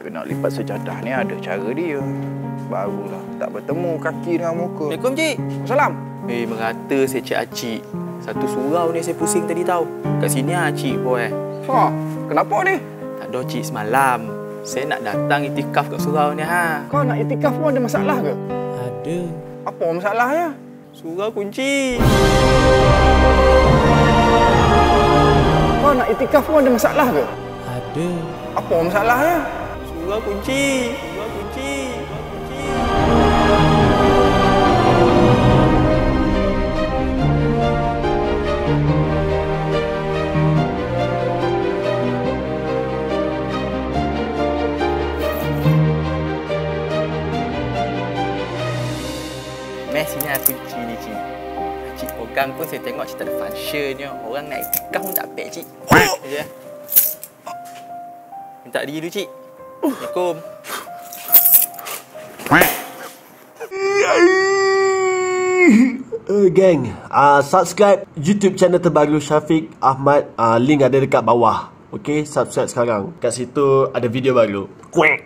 Nak lipat sejadah ni ada cara dia. Barulah tak bertemu kaki dengan muka. Assalamualaikum, Cik. Salam. Eh, merata saya Cik Acik. Satu surau ni saya pusing tadi tahu. Kat sini ah Cik pun eh. Ha, kenapa ni? Tak ada Cik semalam. Saya nak datang itikaf kat surau ni ha. Kau nak itikaf pun ada masalah ke? Ada. Apa masalahnya? Surau kunci. Kau nak itikaf pun ada masalah ke? Ada. Apa masalahnya? Surau kunci. Surau kunci. Sini ada kunci ni cik. Cik pegang pun saya tengok cik tak ada functionnya. Orang nak itikaf pun tak apek cik. Ya. Minta diri dulu cik. Assalamualaikum. Uh, gang, uh, subscribe YouTube channel terbaru Syafiq Ahmad. Uh, link ada dekat bawah. Okay, subscribe sekarang. Kat situ ada video baru. Quack.